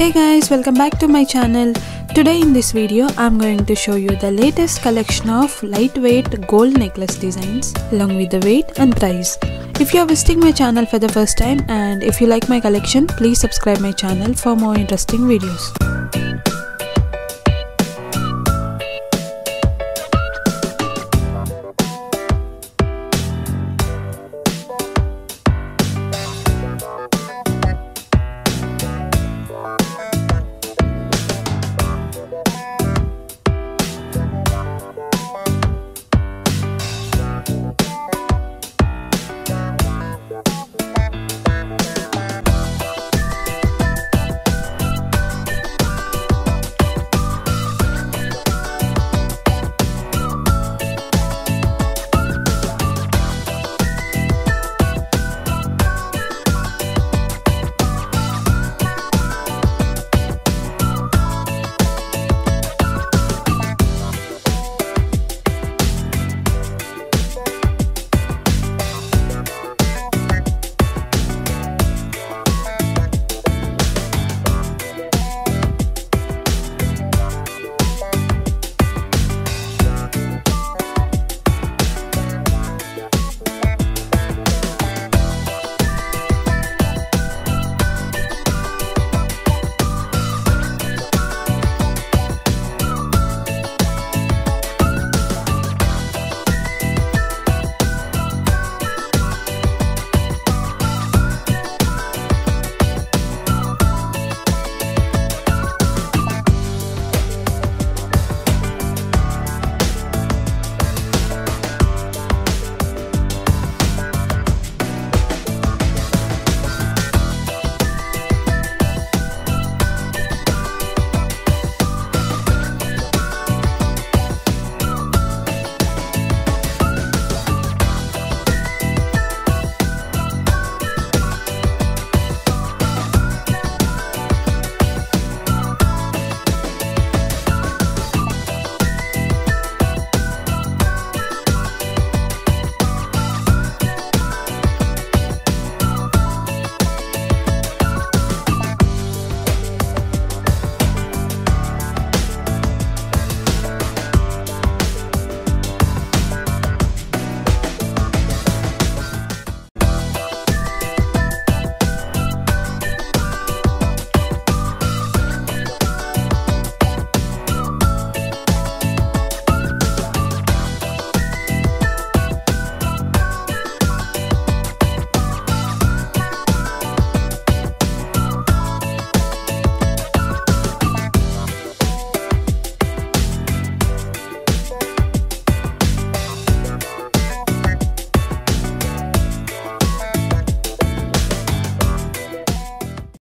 Hey guys, welcome back to my channel. Today in this video, I'm going to show you the latest collection of lightweight gold necklace designs along with the weight and price. If you are visiting my channel for the first time and if you like my collection, please subscribe my channel for more interesting videos.